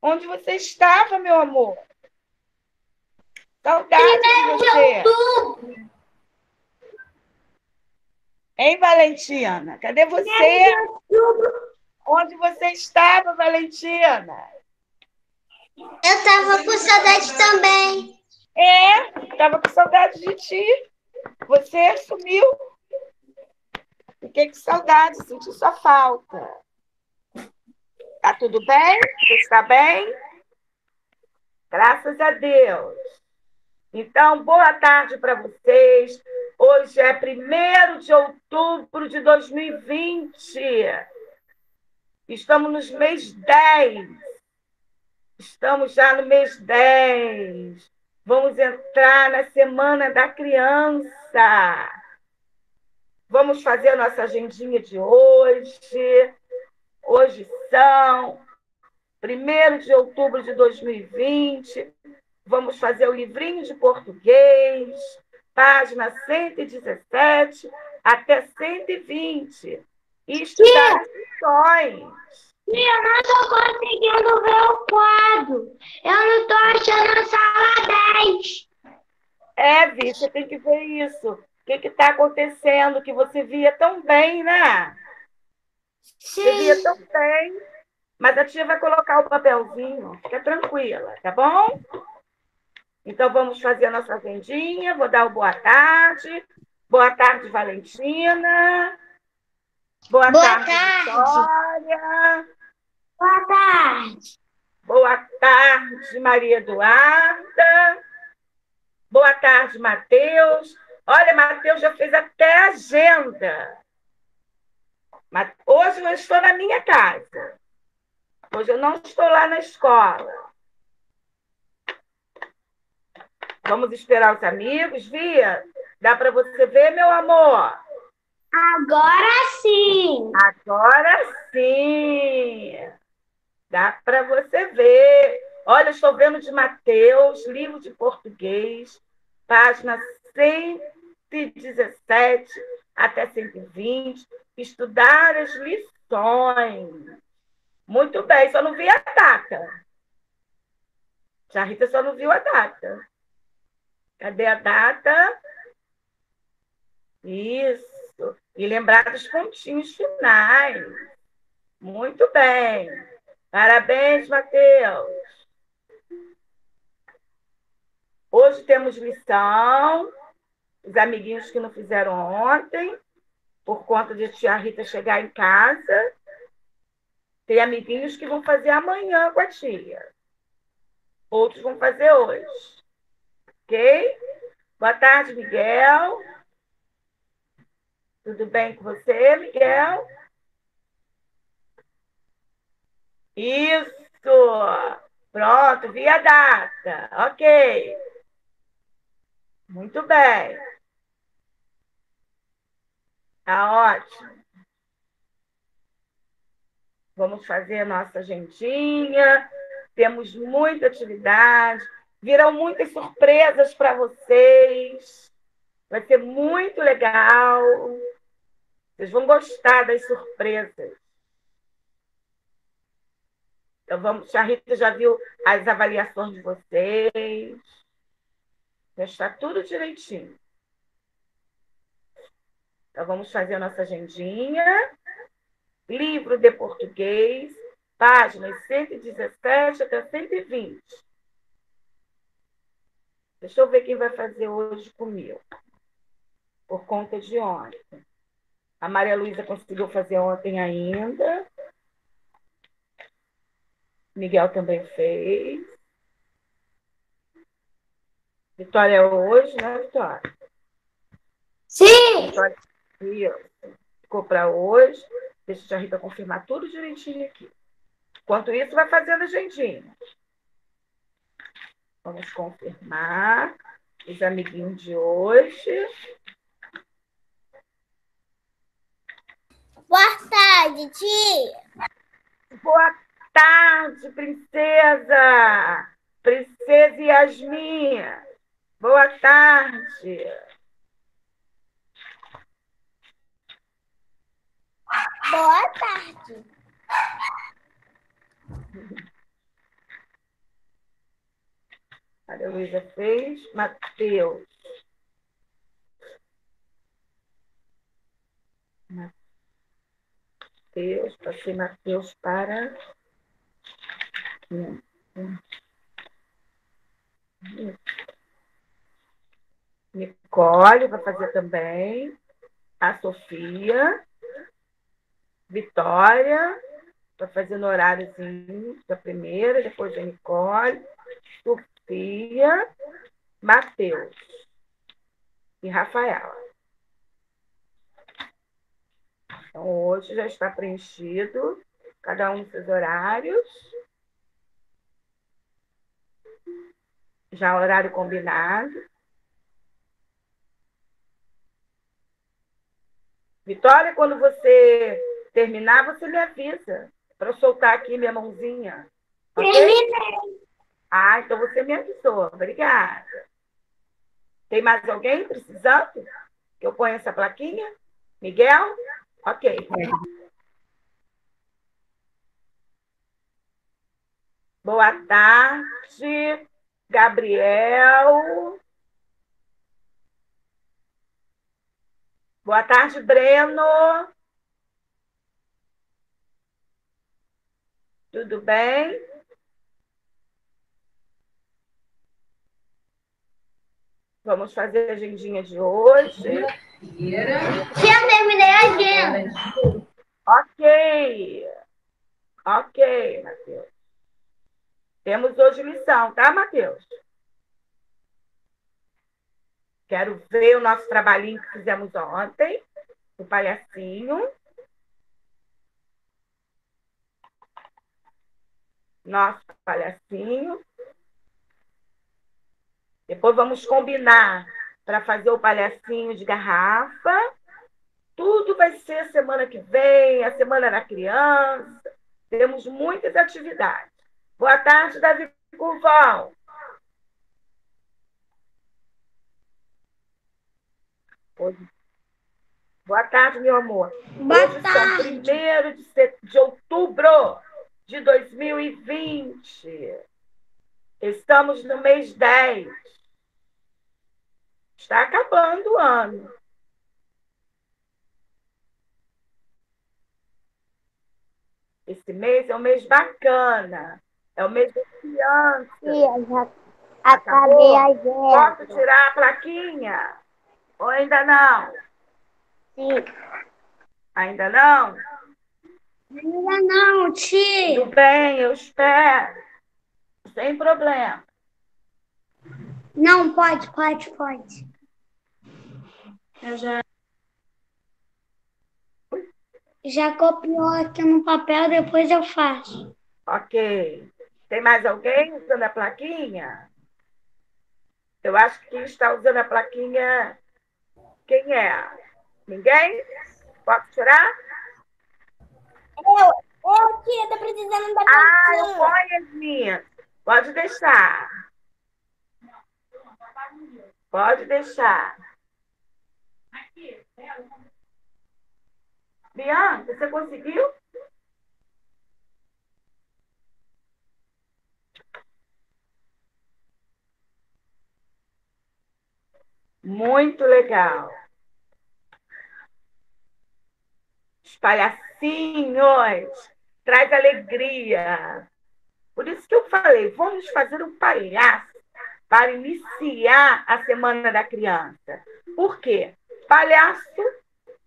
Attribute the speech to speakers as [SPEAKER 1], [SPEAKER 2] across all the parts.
[SPEAKER 1] Onde você estava, meu amor? Saudade de você. Hein, Valentina? Cadê você? Onde você estava, Valentina?
[SPEAKER 2] Eu estava com saudade também.
[SPEAKER 1] É, estava com saudade de ti. Você sumiu. Fiquei com saudade, senti sua falta. Tá tudo bem? Você está bem? Graças a Deus. Então, boa tarde para vocês. Hoje é 1 de outubro de 2020. Estamos no mês 10. Estamos já no mês 10. Vamos entrar na Semana da Criança. Vamos fazer a nossa agendinha de hoje. Hoje são 1 de outubro de 2020. Vamos fazer o livrinho de português, página 117 até 120. E estudar as lições.
[SPEAKER 2] Eu não estou conseguindo ver o quadro. Eu não estou achando a sala 10.
[SPEAKER 1] É, Vi, você tem que ver isso. O que está acontecendo que você via tão bem, né?
[SPEAKER 2] Sim.
[SPEAKER 1] Você via tão bem. Mas a tia vai colocar o papelzinho. Fica tranquila, tá bom? Então, vamos fazer a nossa vendinha. Vou dar o boa tarde. Boa tarde, Valentina. Boa,
[SPEAKER 2] Boa
[SPEAKER 1] tarde,
[SPEAKER 2] tarde.
[SPEAKER 1] Vitória.
[SPEAKER 2] Boa tarde.
[SPEAKER 1] Boa tarde, Maria Eduarda. Boa tarde, Matheus. Olha, Matheus já fez até agenda. Mas hoje eu estou na minha casa. Hoje eu não estou lá na escola. Vamos esperar os amigos, Via? Dá para você ver, meu amor?
[SPEAKER 2] Agora sim.
[SPEAKER 1] Agora sim. Dá para você ver. Olha, estou vendo de Mateus, livro de português, página 117 até 120. Estudar as lições. Muito bem, só não vi a data. Já Rita só não viu a data. Cadê a data? Isso. E lembrar dos pontinhos finais. Muito bem. Parabéns, Matheus. Hoje temos lição. Os amiguinhos que não fizeram ontem, por conta de tia Rita chegar em casa. Tem amiguinhos que vão fazer amanhã com a tia. Outros vão fazer hoje. Ok? Boa tarde, Miguel. Tudo bem com você, Miguel? Isso! Pronto, vi a data. Ok. Muito bem. Tá ótimo. Vamos fazer nossa agendinha. Temos muita atividade. Virão muitas surpresas para vocês. Vai ser muito legal. Vocês vão gostar das surpresas. Então, vamos, a Rita já viu as avaliações de vocês. Já está tudo direitinho. Então, vamos fazer a nossa agendinha. Livro de português, páginas 117 até 120. Deixa eu ver quem vai fazer hoje comigo. Por conta de ontem. A Maria Luísa conseguiu fazer ontem ainda. Miguel também fez. Vitória hoje, né, Vitória?
[SPEAKER 2] Sim.
[SPEAKER 1] Vitória isso. ficou para hoje. Deixa a Rita confirmar tudo direitinho aqui. Enquanto isso, vai fazendo agendinha. Vamos confirmar os amiguinhos de hoje.
[SPEAKER 2] Boa tarde, tia.
[SPEAKER 1] Boa tarde, princesa! Princesa Yasmin! Boa tarde!
[SPEAKER 2] Boa tarde.
[SPEAKER 1] Maria Luísa fez. Mateus. Mateus, passei Mateus para. Nicole vai fazer também. A Sofia. Vitória. Vai fazer no horáriozinho da primeira, depois a Nicole. Sofia. Matheus. E Rafaela. Então, hoje já está preenchido, cada um dos seus horários. Já horário combinado. Vitória, quando você terminar, você me avisa para eu soltar aqui minha mãozinha.
[SPEAKER 2] Okay? Terminei.
[SPEAKER 1] Ah, então você me avisou. Obrigada. Tem mais alguém precisando que eu ponha essa plaquinha? Miguel? Ok. Boa tarde, Gabriel. Boa tarde, Breno. Tudo bem? Vamos fazer a agendinha de hoje.
[SPEAKER 2] Já terminei a agenda.
[SPEAKER 1] Ok. Ok, Matheus. Temos hoje lição, tá, Matheus? Quero ver o nosso trabalhinho que fizemos ontem, o palhacinho. Nosso palhacinho. Depois vamos combinar para fazer o palhacinho de garrafa. Tudo vai ser semana que vem, a semana da criança. Temos muitas atividades. Boa tarde, Davi Curval. Boa tarde, meu amor.
[SPEAKER 2] Boa
[SPEAKER 1] Hoje
[SPEAKER 2] tarde.
[SPEAKER 1] são 1 de, de outubro de 2020. Estamos no mês 10. Está acabando o ano. Esse mês é um mês bacana. É o mês da criança.
[SPEAKER 2] Tia, já acabei a agenda.
[SPEAKER 1] Posso tirar a plaquinha? Ou ainda não?
[SPEAKER 2] Sim.
[SPEAKER 1] Ainda não?
[SPEAKER 2] Ainda não, tia.
[SPEAKER 1] Tudo bem, eu espero. Sem problema.
[SPEAKER 2] Não, pode, pode, pode.
[SPEAKER 1] Eu já.
[SPEAKER 2] Já copiou aqui no papel, depois eu faço.
[SPEAKER 1] Ok. Tem mais alguém usando a plaquinha? Eu acho que quem está usando a plaquinha. Quem é? Ninguém? Posso tirar?
[SPEAKER 2] Eu, eu, tia, tô precisando da
[SPEAKER 1] Ah, eu ponho as minhas. Pode deixar. Pode deixar. Bianca, você conseguiu? Muito legal. Os palhacinhos traz alegria. Por isso que eu falei, vamos fazer um palhaço para iniciar a Semana da Criança. Por quê? Palhaço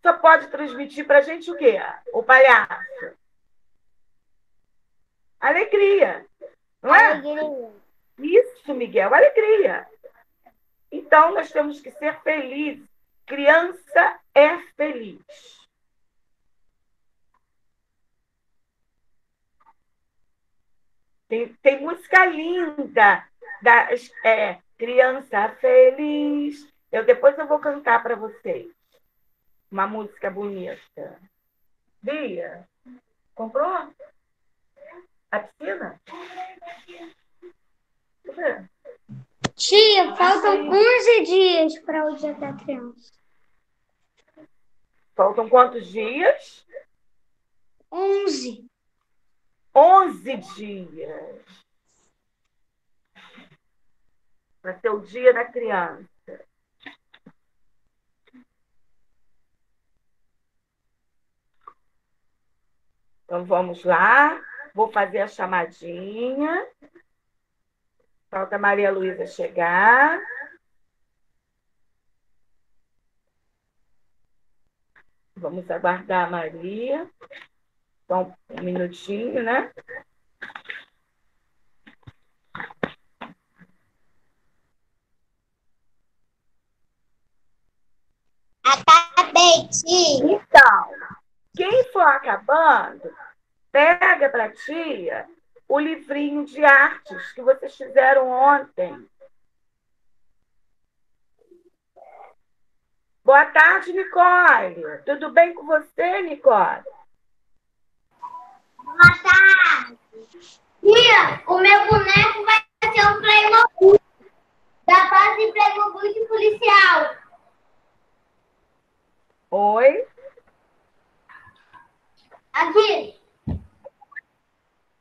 [SPEAKER 1] só pode transmitir para a gente o quê? O palhaço. Alegria. Não é?
[SPEAKER 2] alegria.
[SPEAKER 1] Isso, Miguel, alegria. Então, nós temos que ser felizes. Criança é feliz. Tem, tem música linda da é, Criança Feliz. Eu depois eu vou cantar para vocês uma música bonita. Bia, comprou? A piscina?
[SPEAKER 2] Tia, faltam 11 dias para o Dia da Criança.
[SPEAKER 1] Faltam quantos dias?
[SPEAKER 2] 11.
[SPEAKER 1] 11 dias. Vai ser o dia da criança. Então vamos lá. Vou fazer a chamadinha. Falta Maria Luísa chegar. Vamos aguardar a Maria. Então, um minutinho, né?
[SPEAKER 2] Acabei, tia.
[SPEAKER 1] Então, quem for acabando, pega para tia o livrinho de artes que vocês fizeram ontem. Boa tarde, Nicole. Tudo bem com você, Nicole?
[SPEAKER 2] Boa tarde. Tia, o meu boneco vai ser um Playmobil. Da base Playmobil de policial.
[SPEAKER 1] Oi?
[SPEAKER 2] Aqui.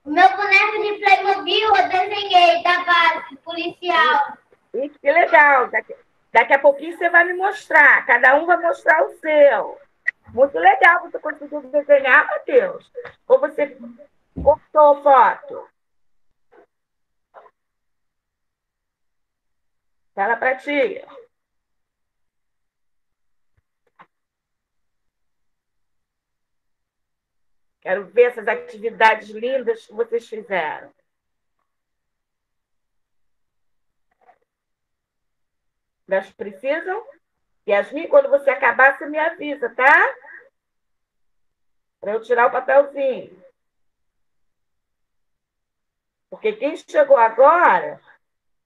[SPEAKER 2] O meu boneco de Playmobil eu desenhei da base policial.
[SPEAKER 1] Que legal. Daqui, daqui a pouquinho você vai me mostrar. Cada um vai mostrar o seu. Muito legal você conseguiu desenhar, Matheus. Ou você cortou foto? Fala para tia. Quero ver essas atividades lindas que vocês fizeram. Mas precisam? Yasmin, quando você acabar, você me avisa, tá? Para eu tirar o papelzinho. Porque quem chegou agora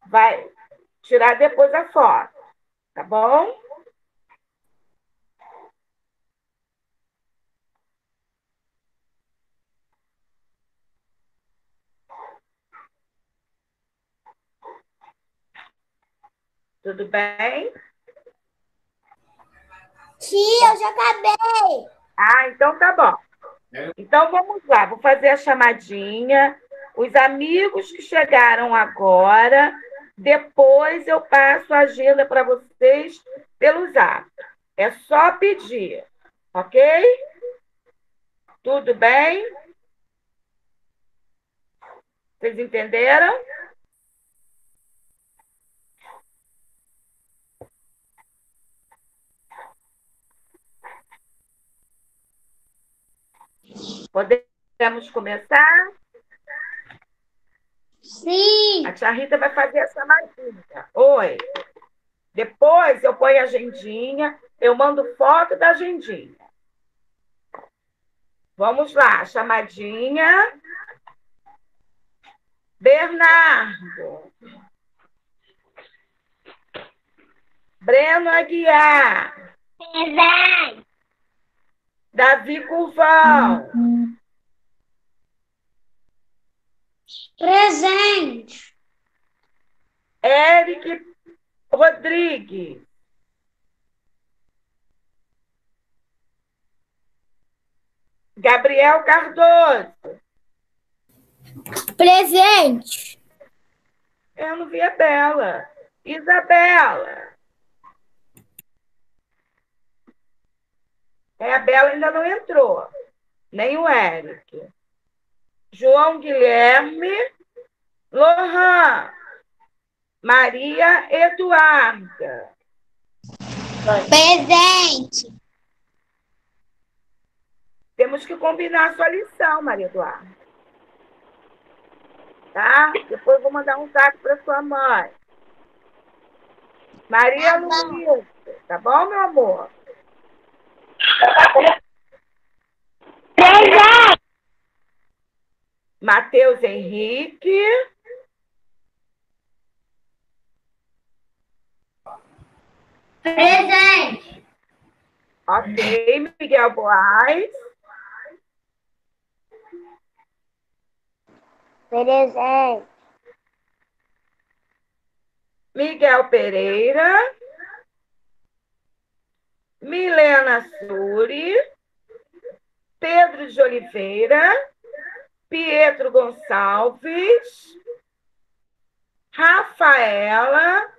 [SPEAKER 1] vai tirar depois a foto, tá bom? Tudo bem?
[SPEAKER 2] Tia, eu já acabei.
[SPEAKER 1] Ah, então tá bom. Então vamos lá, vou fazer a chamadinha. Os amigos que chegaram agora, depois eu passo a agenda para vocês pelo zap. É só pedir, ok? Tudo bem? Vocês entenderam? Podemos começar?
[SPEAKER 2] Sim.
[SPEAKER 1] A tia Rita vai fazer a chamadinha. Oi. Depois eu ponho a agendinha, eu mando foto da agendinha. Vamos lá, chamadinha. Bernardo. Breno Aguiar.
[SPEAKER 2] Presente.
[SPEAKER 1] Davi Curvão.
[SPEAKER 2] Presente.
[SPEAKER 1] Eric Rodrigues. Gabriel Cardoso.
[SPEAKER 2] Presente.
[SPEAKER 1] Eu não vi a Bela. Isabela. É, a Bela ainda não entrou. Nem o Eric. João Guilherme. Lohan. Maria Eduarda.
[SPEAKER 2] Presente.
[SPEAKER 1] Temos que combinar a sua lição, Maria Eduarda. Tá? Depois eu vou mandar um zap para sua mãe. Maria
[SPEAKER 2] Tá.
[SPEAKER 1] Luísa. Tá bom, meu amor? Matheus Henrique.
[SPEAKER 2] Presente.
[SPEAKER 1] Ok, Miguel Boaz.
[SPEAKER 2] Presente.
[SPEAKER 1] Miguel Pereira. Milena Suri. Pedro de Oliveira. Pietro Gonçalves. Rafa Rafaela,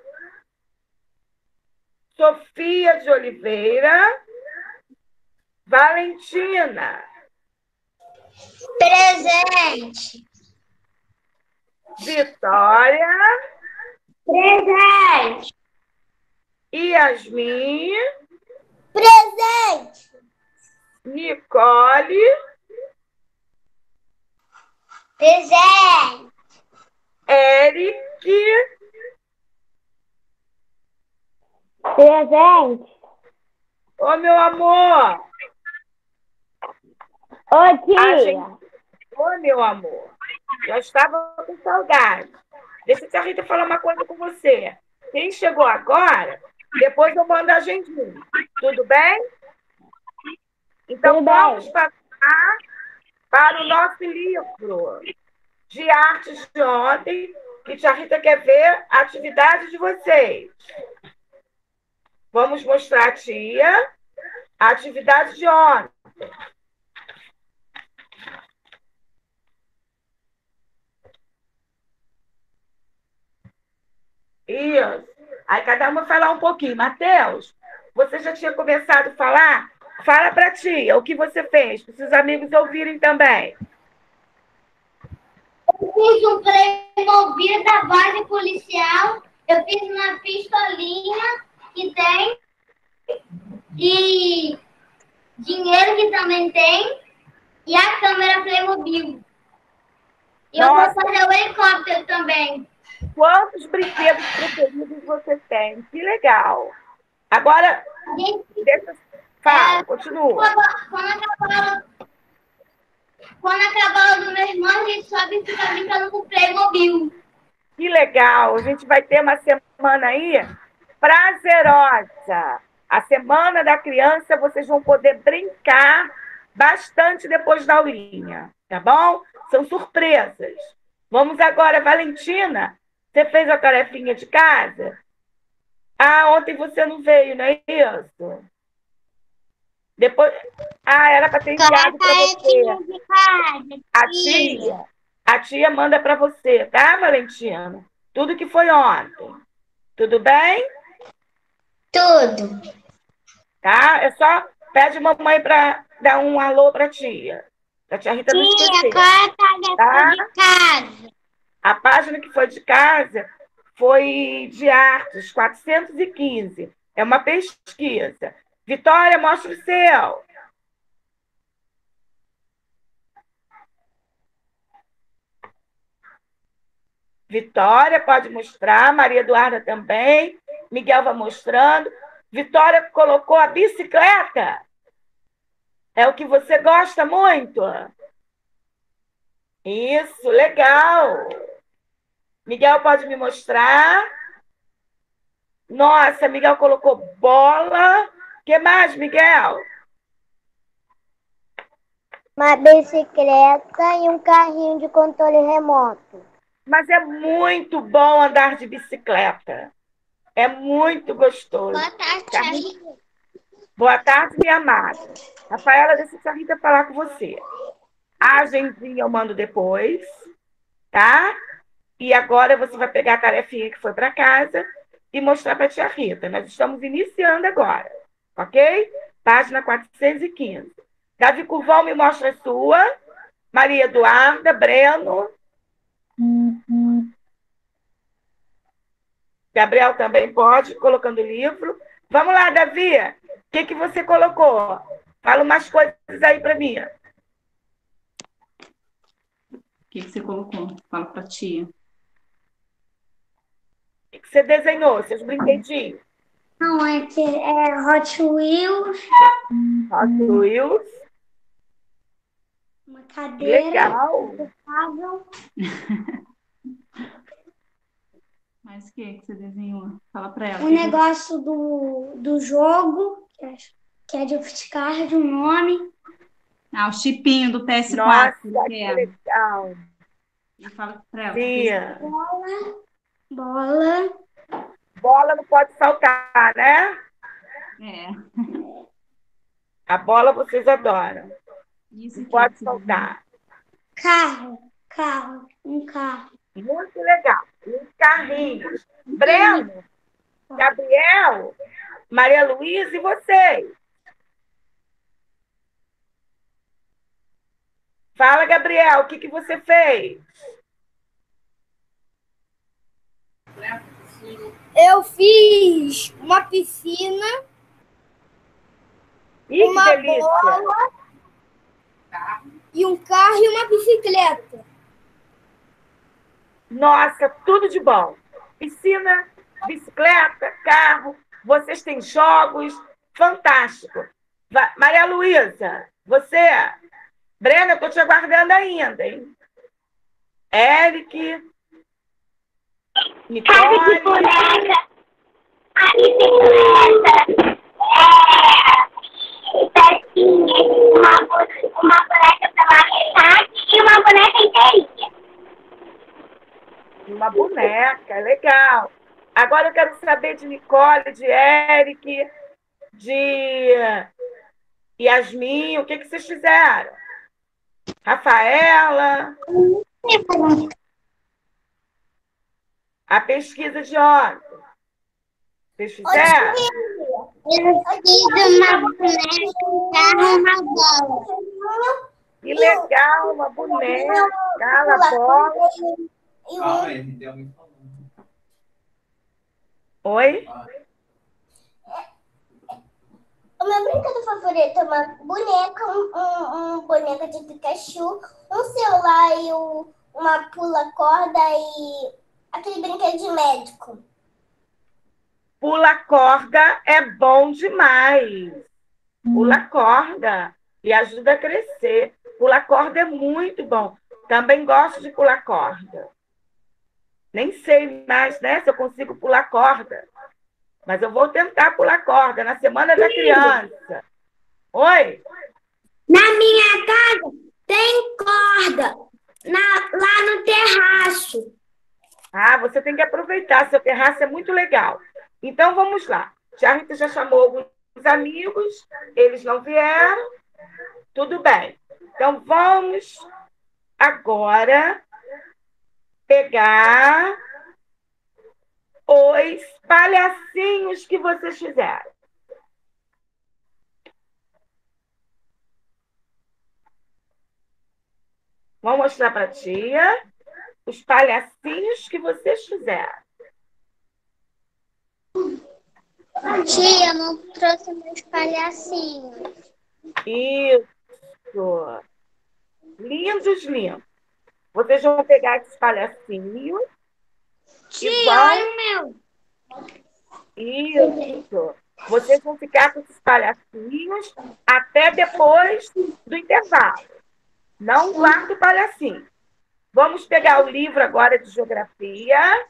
[SPEAKER 1] Sofia de Oliveira, Valentina.
[SPEAKER 2] Presente.
[SPEAKER 1] Vitória.
[SPEAKER 2] Presente.
[SPEAKER 1] Yasmin.
[SPEAKER 2] Presente.
[SPEAKER 1] Nicole.
[SPEAKER 2] Presente.
[SPEAKER 1] Eric.
[SPEAKER 2] Presente.
[SPEAKER 1] Ô, meu amor.
[SPEAKER 2] Ô, tia.
[SPEAKER 1] gente- Ô, meu amor. Já estava com saudade. Deixa a Rita falar uma coisa com você. Quem chegou agora, depois eu mando a agendinha. Tudo bem? Então,
[SPEAKER 2] Tudo bem.
[SPEAKER 1] vamos passar para o nosso livro de artes de ontem, que tia Rita quer ver a atividade de vocês. Vamos mostrar a tia a atividade de ontem. Isso. Aí cada uma falar um pouquinho. Matheus, você já tinha começado a falar? Fala para tia o que você fez, para os amigos ouvirem também.
[SPEAKER 2] Eu fiz um Playmobil da base policial. Eu fiz uma pistolinha que tem. E dinheiro que também tem. E a câmera Playmobil. E eu vou fazer o helicóptero também.
[SPEAKER 1] Quantos brinquedos preferidos você tem? Que legal. Agora, deixa. Fala, continua.
[SPEAKER 2] quando, acabar quando acabar do meu irmão, a gente sobe e fica brincando com o Playmobil.
[SPEAKER 1] Que legal. A gente vai ter uma semana aí prazerosa. A semana da criança, vocês vão poder brincar bastante depois da aulinha, tá bom? São surpresas. Vamos agora, Valentina. Você fez a tarefinha de casa? Ah, ontem você não veio, não é isso? Depois. Ah, era para ter enviado para você.
[SPEAKER 2] de casa.
[SPEAKER 1] A tia, a tia manda para você, tá, Valentina? Tudo que foi ontem. Tudo bem?
[SPEAKER 2] Tudo.
[SPEAKER 1] Tá? É só pede mamãe para dar um alô para tia. Pra tia Rita não esquecer.
[SPEAKER 2] a tarefa
[SPEAKER 1] Tá?
[SPEAKER 2] de casa?
[SPEAKER 1] A página que foi de casa foi de artes, 415. É uma pesquisa. Vitória, mostra o seu. Vitória pode mostrar, Maria Eduarda também, Miguel vai mostrando. Vitória colocou a bicicleta. É o que você gosta muito? Isso, legal. Miguel pode me mostrar? Nossa, Miguel colocou bola. que mais, Miguel?
[SPEAKER 2] Uma bicicleta e um carrinho de controle remoto.
[SPEAKER 1] Mas é muito bom andar de bicicleta. É muito gostoso.
[SPEAKER 2] Boa tarde,
[SPEAKER 1] Tá.
[SPEAKER 2] Charlie.
[SPEAKER 1] Boa tarde, minha amada. Rafaela, deixa a Rita falar com você. A agendinha eu mando depois, tá? E agora você vai pegar a tarefinha que foi para casa e mostrar para a tia Rita. Nós estamos iniciando agora, ok? Página 415. Davi Curvão me mostra a sua. Maria Eduarda, Breno. Gabriel também pode, colocando o livro. Vamos lá, Davi. O que, que você colocou? Fala umas coisas aí para mim.
[SPEAKER 3] O que, que você colocou? Fala pra tia.
[SPEAKER 1] O que, que você desenhou? Seus brinquedinhos?
[SPEAKER 2] Não, é, que é Hot Wheels,
[SPEAKER 1] Hot Wheels.
[SPEAKER 2] uma
[SPEAKER 1] Que
[SPEAKER 2] cadeira,
[SPEAKER 1] legal.
[SPEAKER 3] Mas o que, que você desenhou? Fala pra ela.
[SPEAKER 2] um
[SPEAKER 3] Que que-
[SPEAKER 2] negócio do, do jogo, que é, que é de Ofiscard, um nome,
[SPEAKER 3] Ah, o chipinho do PS4.
[SPEAKER 1] Nossa,
[SPEAKER 3] que
[SPEAKER 1] que
[SPEAKER 3] é.
[SPEAKER 1] legal.
[SPEAKER 3] E fala pra ela.
[SPEAKER 1] Tia,
[SPEAKER 2] bola, bola,
[SPEAKER 1] não pode saltar, né?
[SPEAKER 3] É.
[SPEAKER 1] A bola vocês adoram.
[SPEAKER 3] Isso
[SPEAKER 1] Não pode saltar.
[SPEAKER 2] carro, carro, um carro,
[SPEAKER 1] Muito legal. os carrinhos. Breno, Gabriel, Maria Luísa e vocês. Fala, Gabriel, o que, que você fez?
[SPEAKER 2] Eu fiz uma piscina,
[SPEAKER 1] Ih,
[SPEAKER 2] uma bola e um carro e uma bicicleta.
[SPEAKER 1] Nossa, tudo de bom. Piscina, bicicleta, carro, vocês têm jogos, fantástico. Maria Luísa, você, Brena, eu estou te aguardando ainda, hein? Eric,
[SPEAKER 2] Casa de
[SPEAKER 1] Nicole,
[SPEAKER 2] boneca, a bicicleta, é, pecinha, uma, uma boneca pra maquiar e uma boneca inteirinha.
[SPEAKER 1] uma boneca, legal. Agora eu quero saber de Nicole, de Eric, de Yasmin, o que, que vocês fizeram? Rafaela, a pesquisa de ontem. Vocês fizeram?
[SPEAKER 2] Eu fiz uma boneca, um carro, uma bola.
[SPEAKER 1] Que legal, uma boneca, cala a bola.
[SPEAKER 4] Calma aí, a gente tem alguém falando.
[SPEAKER 1] Oi?
[SPEAKER 2] O meu brinquedo favorito é uma boneca, um, um, um boneca de Pikachu, um celular e um- uma pula-corda e aquele brinquedo médico.
[SPEAKER 1] Pula corda é bom demais. Pula corda e ajuda a crescer. Pula corda é muito bom. Também gosto de pular corda. Nem sei mais, né, se eu consigo pular corda. Mas eu vou tentar pular corda na semana da criança. Oi?
[SPEAKER 2] Na minha casa tem corda na- lá no terraço.
[SPEAKER 1] Ah, você tem que aproveitar. Seu terraço é muito legal. Então vamos lá. Tia Rita já chamou alguns amigos, eles não vieram. Tudo bem. Então vamos agora pegar os palhacinhos que vocês fizeram. Vou mostrar para a tia os palhacinhos que vocês fizeram.
[SPEAKER 2] Tia, eu não trouxe meus palhacinhos.
[SPEAKER 1] Isso. Lindos, lindos. Vocês vão pegar esses palhacinhos.
[SPEAKER 2] Tia,
[SPEAKER 1] vão-
[SPEAKER 2] olha o meu.
[SPEAKER 1] Isso. Vocês vão ficar com esses palhacinhos até depois do intervalo. Não guarda o palhacinho. Vamos pegar o livro agora de geografia.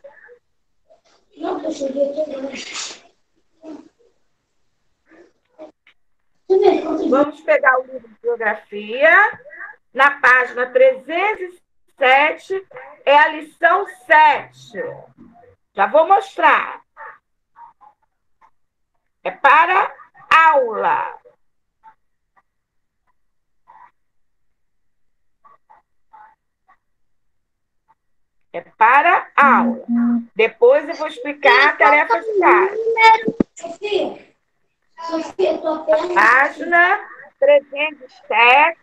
[SPEAKER 1] Vamos pegar o livro de geografia. Na página 307 é a lição 7. Já vou mostrar. É para aula. É para aula. Depois eu vou explicar a tarefa de casa. Página 307.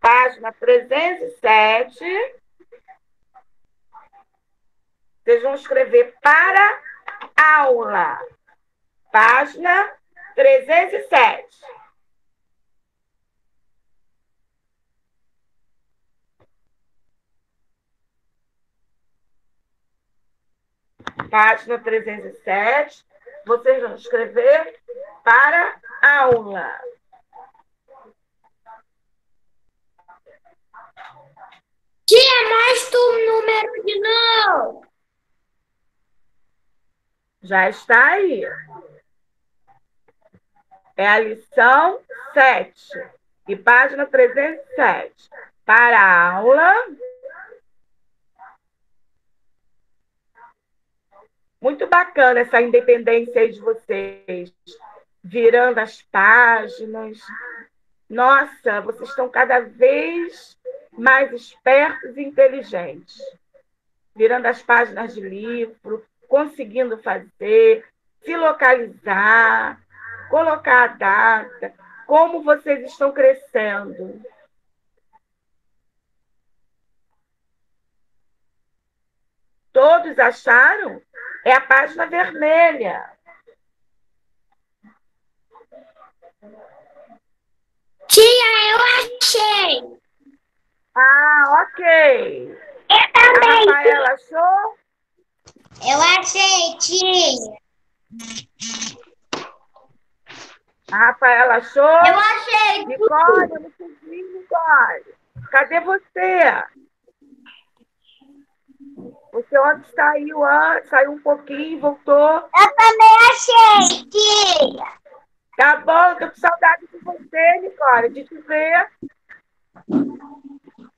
[SPEAKER 1] Página 307. Vocês vão escrever para aula. Página 307. Página 307. Vocês vão escrever para aula.
[SPEAKER 2] Tia, mostra o número de novo.
[SPEAKER 1] Já está aí. É a lição 7 e página 307. Para a aula. Muito bacana essa independência aí de vocês. Virando as páginas. Nossa, vocês estão cada vez mais espertos e inteligentes, virando as páginas de livro, conseguindo fazer, se localizar, colocar a data, como vocês estão crescendo. Todos acharam? É a página vermelha.
[SPEAKER 2] Tia, eu achei.
[SPEAKER 1] Ah, ok.
[SPEAKER 2] Eu também.
[SPEAKER 1] A Rafaela achou?
[SPEAKER 2] Eu achei, tia.
[SPEAKER 1] A Rafaela achou?
[SPEAKER 2] Eu achei.
[SPEAKER 1] Nicole, eu não consegui, Nicole. Cadê você? Você ontem saiu, saiu um pouquinho, voltou.
[SPEAKER 2] Eu também achei, tia.
[SPEAKER 1] Tá bom, eu tô com saudade de você, Nicole, de te ver.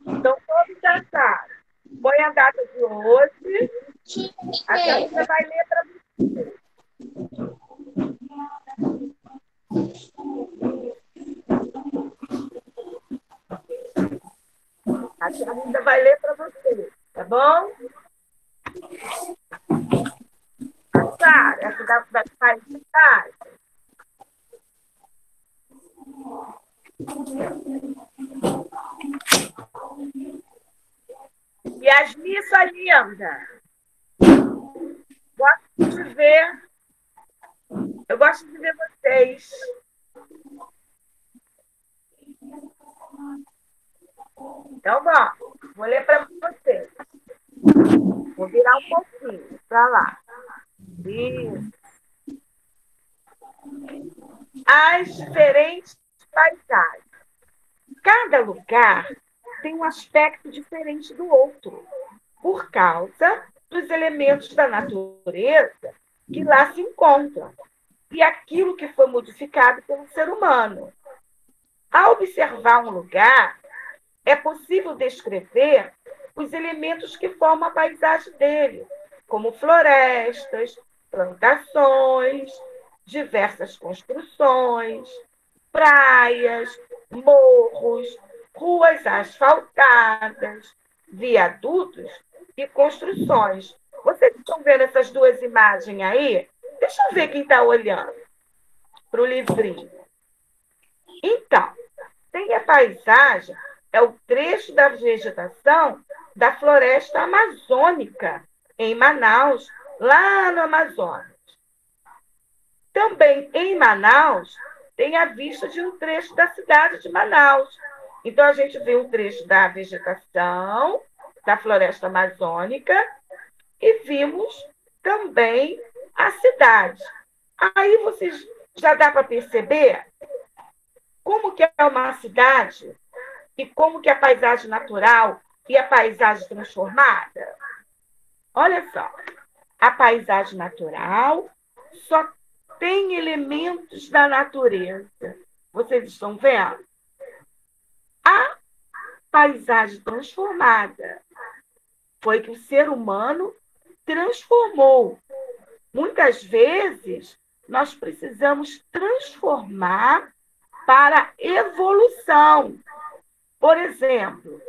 [SPEAKER 1] Então, todos já sabem. Põe a data de hoje. Aqui você vai ler para você. A ainda vai ler para você, tá bom? Passar, essa da, da faz de tarde. Yasmin, sua linda. Gosto de ver. Eu gosto de ver vocês. Então, bom, vou ler para vocês. Vou virar um pouquinho para lá. Isso. As diferentes paisagens. Cada lugar tem um aspecto diferente do outro, por causa dos elementos da natureza que lá se encontram e aquilo que foi modificado pelo ser humano. Ao observar um lugar, é possível descrever os elementos que formam a paisagem dele, como florestas, plantações, diversas construções, praias, morros, ruas asfaltadas, viadutos e construções. Vocês estão vendo essas duas imagens aí? Deixa eu ver quem está olhando para o livrinho. Então, tem a paisagem, é o trecho da vegetação da floresta amazônica, em Manaus, lá no Amazonas. Também em Manaus, tem a vista de um trecho da cidade de Manaus, então, a gente vê um trecho da vegetação da floresta amazônica e vimos também a cidade. Aí vocês já dá para perceber como que é uma cidade e como que a paisagem natural e a paisagem transformada. Olha só, a paisagem natural só tem elementos da natureza. Vocês estão vendo? a paisagem transformada. Foi que o ser humano transformou. Muitas vezes, nós precisamos transformar para evolução. Por exemplo,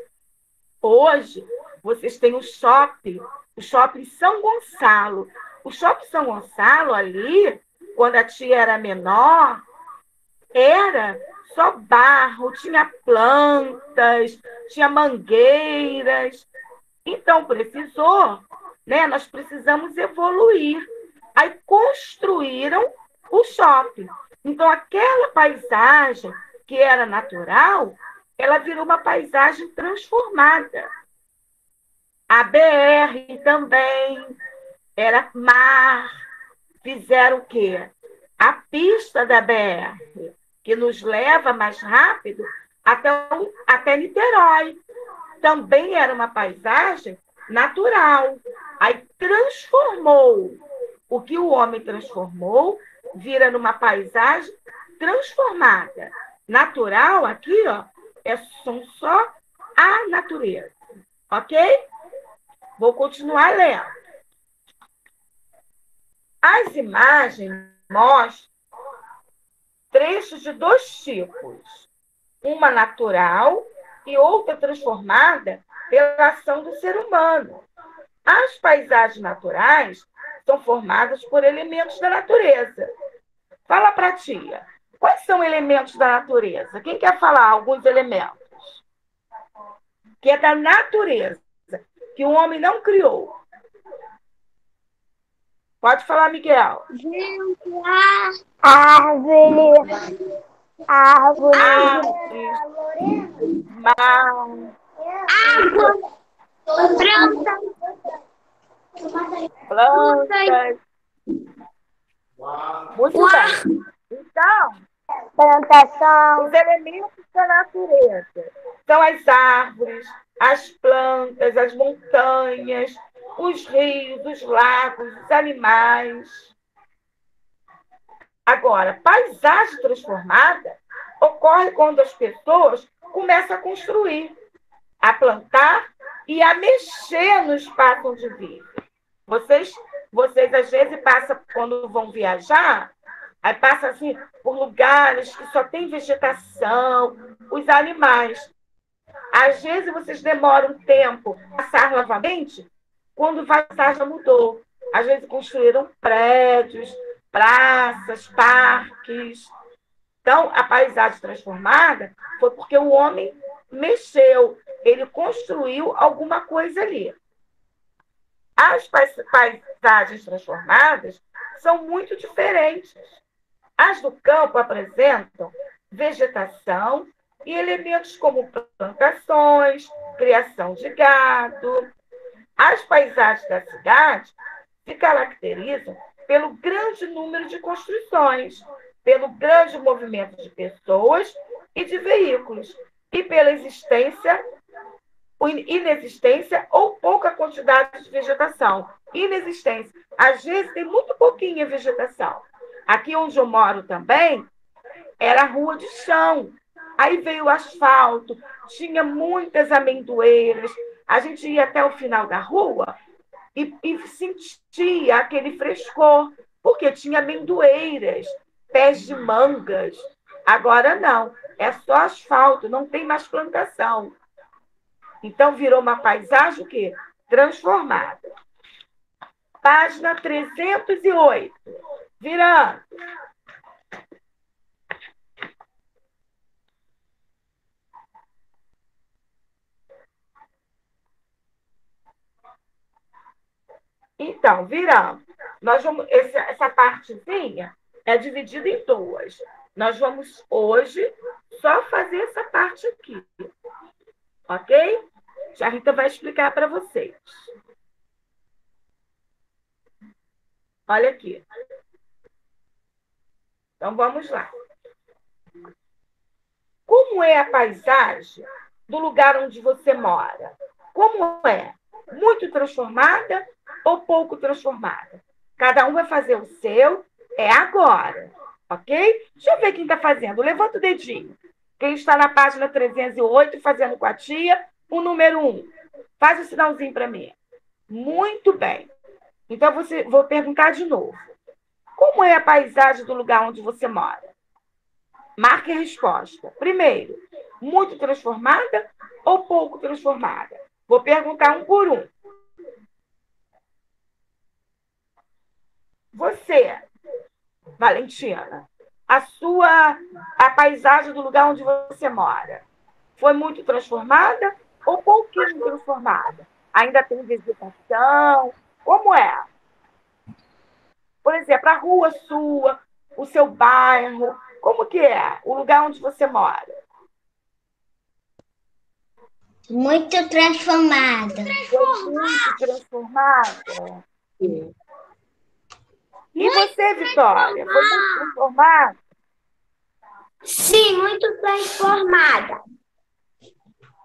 [SPEAKER 1] hoje vocês têm o shopping, o shopping São Gonçalo. O shopping São Gonçalo ali, quando a tia era menor, era só barro, tinha plantas, tinha mangueiras. Então, precisou, né? Nós precisamos evoluir. Aí construíram o shopping. Então, aquela paisagem que era natural, ela virou uma paisagem transformada. A BR também era mar. Fizeram o quê? A pista da BR que nos leva mais rápido até, até Niterói. Também era uma paisagem natural. Aí transformou. O que o homem transformou vira numa paisagem transformada. Natural aqui, ó, é, são só a natureza. Ok? Vou continuar lendo. As imagens mostram trechos de dois tipos: uma natural e outra transformada pela ação do ser humano. As paisagens naturais são formadas por elementos da natureza. Fala para tia. Quais são elementos da natureza? Quem quer falar alguns elementos? Que é da natureza, que o homem não criou. Pode falar, Miguel.
[SPEAKER 2] Árvore. Árvore.
[SPEAKER 1] Árvore. Mar.
[SPEAKER 2] Árvore. Planta.
[SPEAKER 1] Plantas. Muito bem. Então,
[SPEAKER 2] Plantação.
[SPEAKER 1] os elementos da natureza são as árvores, as plantas, as montanhas, os rios, os lagos, os animais. Agora, paisagem transformada ocorre quando as pessoas começam a construir, a plantar e a mexer no espaço onde vivem. Vocês, vocês às vezes passam, quando vão viajar, aí passam assim, por lugares que só tem vegetação, os animais. Às vezes vocês demoram um tempo passar novamente, quando a passagem já mudou. Às vezes construíram prédios, praças, parques. Então, a paisagem transformada foi porque o homem mexeu, ele construiu alguma coisa ali. As paisagens transformadas são muito diferentes. As do campo apresentam vegetação e elementos como plantações, criação de gado. As paisagens da cidade se caracterizam pelo grande número de construções, pelo grande movimento de pessoas e de veículos, e pela existência, inexistência ou pouca quantidade de vegetação. Inexistência. Às vezes tem muito pouquinha vegetação. Aqui onde eu moro também, era rua de chão. Aí veio o asfalto, tinha muitas amendoeiras. A gente ia até o final da rua e, e sentia aquele frescor, porque tinha amendoeiras, pés de mangas. Agora não, é só asfalto, não tem mais plantação. Então virou uma paisagem o quê? Transformada. Página 308. Virando. Então, virando. Nós vamos, essa, partezinha é dividida em duas. Nós vamos hoje só fazer essa parte aqui. Ok? Já a Rita vai explicar para vocês. Olha aqui. Então vamos lá. Como é a paisagem do lugar onde você mora? Como é? Muito transformada ou pouco transformada? Cada um vai fazer o seu, é agora, ok? Deixa eu ver quem está fazendo. Levanta o dedinho. Quem está na página 308 fazendo com a tia, o número 1. Faz o um sinalzinho para mim. Muito bem. Então, você, vou perguntar de novo. Como é a paisagem do lugar onde você mora? Marque a resposta. Primeiro, muito transformada ou pouco transformada? Vou perguntar um por um. Você, Valentina, a sua a paisagem do lugar onde você mora foi muito transformada ou pouquinho transformada? Ainda tem vegetação? Como é? Por exemplo, a rua sua, o seu bairro, como que é o lugar onde você mora?
[SPEAKER 2] Muito transformada.
[SPEAKER 1] Muito transformada. Sim. E você, Vitória? Foi muito transformada?
[SPEAKER 2] Sim, muito transformada.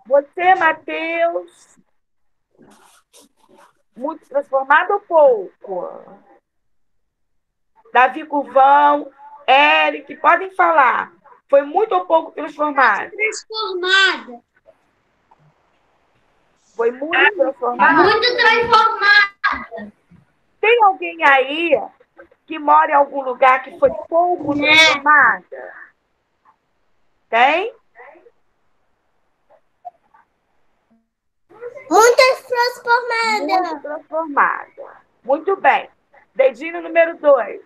[SPEAKER 1] Você, Matheus? Muito transformado ou pouco? Davi Curvão, Eric, podem falar. Foi muito ou pouco transformado?
[SPEAKER 2] Transformada.
[SPEAKER 1] Foi muito transformado?
[SPEAKER 2] Muito transformada.
[SPEAKER 1] Tem alguém aí que mora em algum lugar que foi pouco transformada? Tem?
[SPEAKER 2] Muitas transformadas.
[SPEAKER 1] Muito transformada. Muito bem. Dedinho número dois.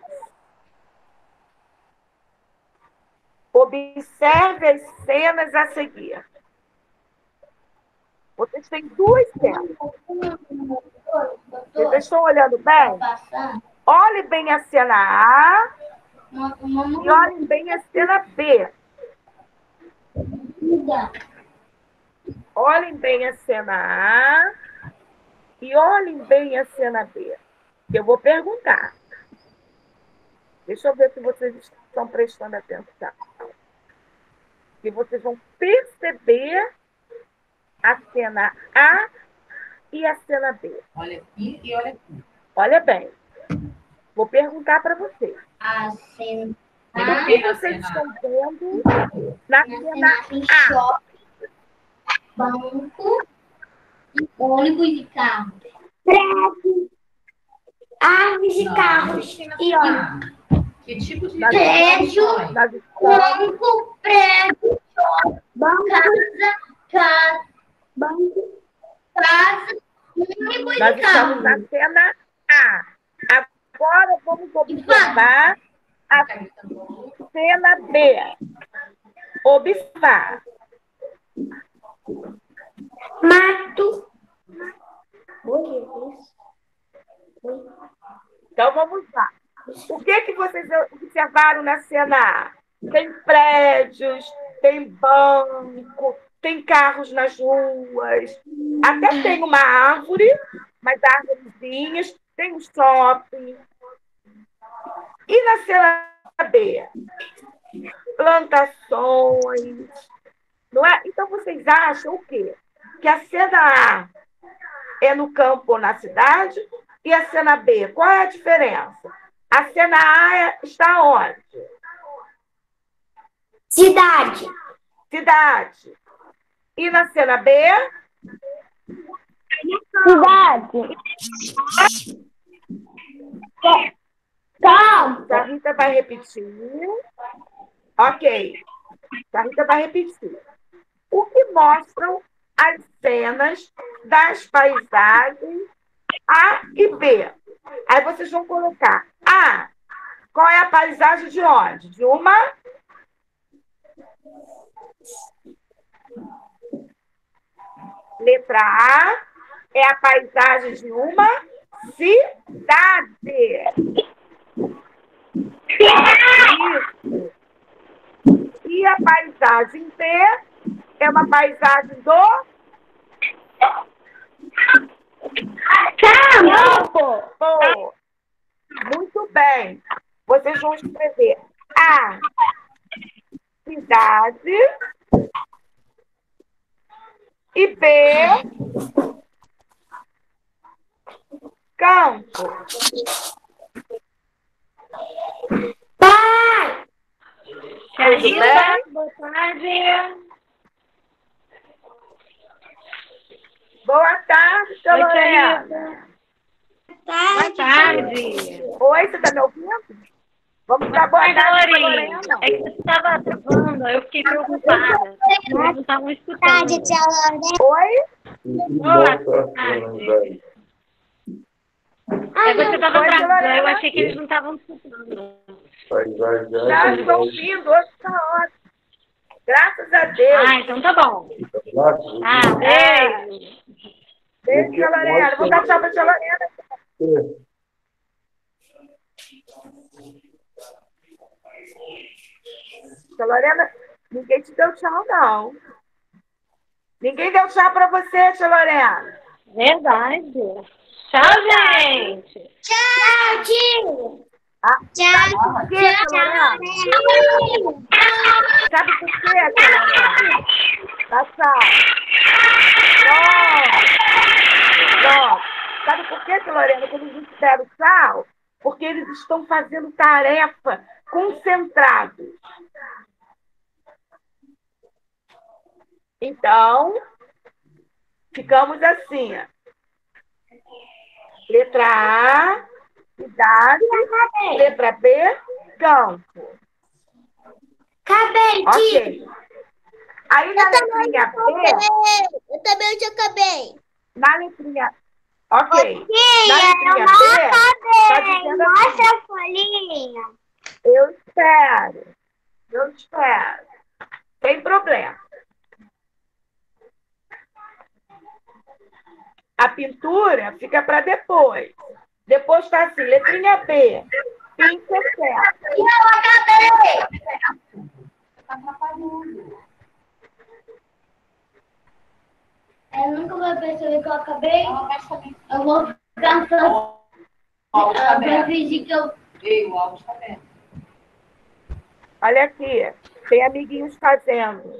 [SPEAKER 1] Observe as cenas a seguir. Vocês têm duas cenas. Vocês estão olhando bem? Olhe bem a cena A e olhem bem a cena B. Olhem bem a cena A e olhem bem a cena B. Eu vou perguntar. Deixa eu ver se vocês estão prestando atenção. Vocês vão perceber a cena A e a cena B.
[SPEAKER 4] Olha aqui e olha aqui.
[SPEAKER 1] Olha bem. Vou perguntar para vocês.
[SPEAKER 2] A cena
[SPEAKER 1] O que vocês estão vendo na cena A?
[SPEAKER 2] shopping, banco, ônibus e carro. Árvores e carros. E olha,
[SPEAKER 4] Que tipo de
[SPEAKER 1] Nós
[SPEAKER 2] Prédio.
[SPEAKER 1] estamos- nós estamos-
[SPEAKER 2] banco, prédio, casa, casa, banco, casa,
[SPEAKER 1] Nós
[SPEAKER 2] e
[SPEAKER 1] estamos
[SPEAKER 2] carro.
[SPEAKER 1] na cena A. Agora vamos observar a cena B. Observar.
[SPEAKER 2] Mato.
[SPEAKER 1] Então vamos lá. O que, que vocês observaram na cena A? Tem prédios, tem banco, tem carros nas ruas, até tem uma árvore, mas árvorezinhas, tem um shopping. E na cena B? Plantações. Não é? Então vocês acham o quê? Que a cena A é no campo ou na cidade e a cena B. Qual é a diferença? A cena A está onde?
[SPEAKER 2] Cidade.
[SPEAKER 1] Cidade. E na cena B?
[SPEAKER 2] Cidade. Campo.
[SPEAKER 1] A Rita vai repetir. Ok. A Rita vai repetir. O que mostram as cenas das paisagens A e B? Aí vocês vão colocar A. Qual é a paisagem de onde? De uma Letra A é a paisagem de uma cidade. Isso. E a paisagem B é uma paisagem do campo. Boa. Muito bem. Vocês vão escrever A cidade e B campo.
[SPEAKER 2] Pai.
[SPEAKER 1] Tudo bem?
[SPEAKER 2] Boa tarde.
[SPEAKER 1] Boa tarde, seu Lorena.
[SPEAKER 2] Boa
[SPEAKER 3] tarde.
[SPEAKER 1] Oi, você está me ouvindo? Vamos dar boa tarde. Lorena.
[SPEAKER 3] É que você estava travando, eu fiquei preocupada. Não estavam escutando.
[SPEAKER 2] tarde, tia Lorena.
[SPEAKER 1] Oi?
[SPEAKER 3] Boa tarde. É, você estava
[SPEAKER 1] Oi,
[SPEAKER 3] travando, eu achei que eles não estavam escutando.
[SPEAKER 1] Já estou ouvindo, hoje está ótimo. Graças a Deus.
[SPEAKER 3] Ah, então tá bom. Ah, beijo.
[SPEAKER 1] Beijo, tia Lorena. Vou dar tchau para tia Lorena. Tia Lorena, ninguém te deu tchau, não. Ninguém deu tchau para você, tia Lorena.
[SPEAKER 3] Verdade. Tchau, gente.
[SPEAKER 2] Tchau, tio. Tchau.
[SPEAKER 1] Lorena? Sabe por quê? Tá tchau. Pronto. Pronto. Sabe por quê, Lorena? Quando eles deram tchau, porque eles estão fazendo tarefa concentrados. Então, ficamos assim. Letra A, cidade. Letra B, campo.
[SPEAKER 2] Acabei.
[SPEAKER 1] Ok. Aí na
[SPEAKER 2] Eu
[SPEAKER 1] letrinha. B,
[SPEAKER 2] Eu também já acabei.
[SPEAKER 1] Na letrinha. Ok.
[SPEAKER 2] Tia,
[SPEAKER 1] Na letrinha
[SPEAKER 2] eu
[SPEAKER 1] B,
[SPEAKER 2] não
[SPEAKER 1] tá
[SPEAKER 2] acabei.
[SPEAKER 1] assim.
[SPEAKER 2] Mostra a folhinha.
[SPEAKER 1] Eu espero. Eu espero. Tem problema. A pintura fica para depois. Depois está assim, letrinha B. Pinta certo.
[SPEAKER 2] Eu acabei.
[SPEAKER 4] Tá atrapalhando.
[SPEAKER 2] Eu nunca vou perceber que eu acabei. Eu vou ficar só.
[SPEAKER 4] Tá
[SPEAKER 2] Eu vou fingir que eu.
[SPEAKER 4] Ei, o áudio tá aberto.
[SPEAKER 1] Olha aqui. Tem amiguinhos fazendo.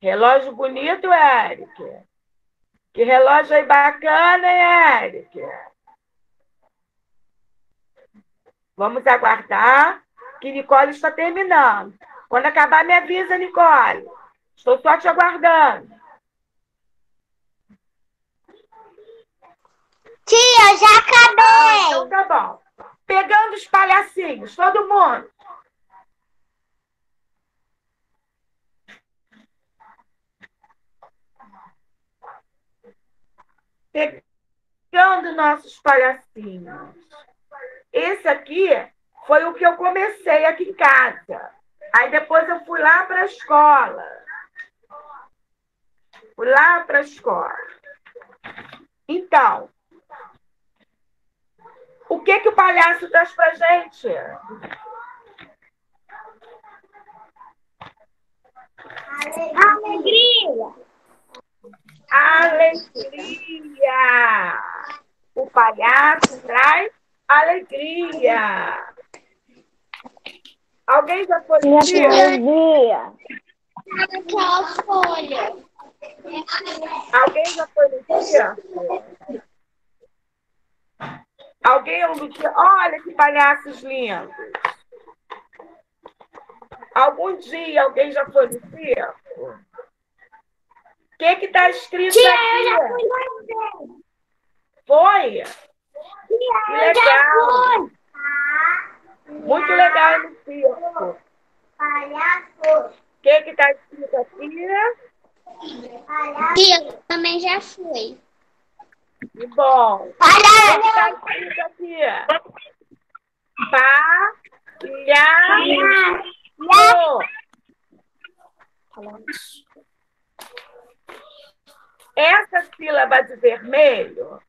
[SPEAKER 1] Relógio bonito, Eric. Que relógio aí bacana, hein, Eric? Vamos aguardar que Nicole está terminando. Quando acabar, me avisa, Nicole. Estou só te aguardando.
[SPEAKER 2] Tia, já
[SPEAKER 1] Ah, então
[SPEAKER 2] acabei.
[SPEAKER 1] tá bom. Pegando os palhacinhos, todo mundo. Pegando nossos palhacinhos. Esse aqui foi o que eu comecei aqui em casa. Aí depois eu fui lá para a escola. Fui lá para a escola. Então, o que, que o palhaço traz pra gente?
[SPEAKER 2] Alegria.
[SPEAKER 1] Alegria! O palhaço traz alegria. Alguém já foi.
[SPEAKER 2] Aquela folha.
[SPEAKER 1] Alguém já foi no circo? Alguém no circo? Olha que palhaços lindos. Algum dia alguém já foi no circo? O que que está escrito
[SPEAKER 2] Tia, eu
[SPEAKER 1] aqui?
[SPEAKER 2] já fui mais vezes.
[SPEAKER 1] Foi?
[SPEAKER 2] Tia,
[SPEAKER 1] Que
[SPEAKER 2] eu já
[SPEAKER 1] legal.
[SPEAKER 2] fui.
[SPEAKER 1] Muito legal no circo.
[SPEAKER 2] Palhaço.
[SPEAKER 1] O que que está escrito aqui?
[SPEAKER 2] Tia, eu também já fui.
[SPEAKER 1] Que bom. O que
[SPEAKER 2] Palhaço.
[SPEAKER 1] escrito aqui? Palhaço. Essa sílaba de vermelho,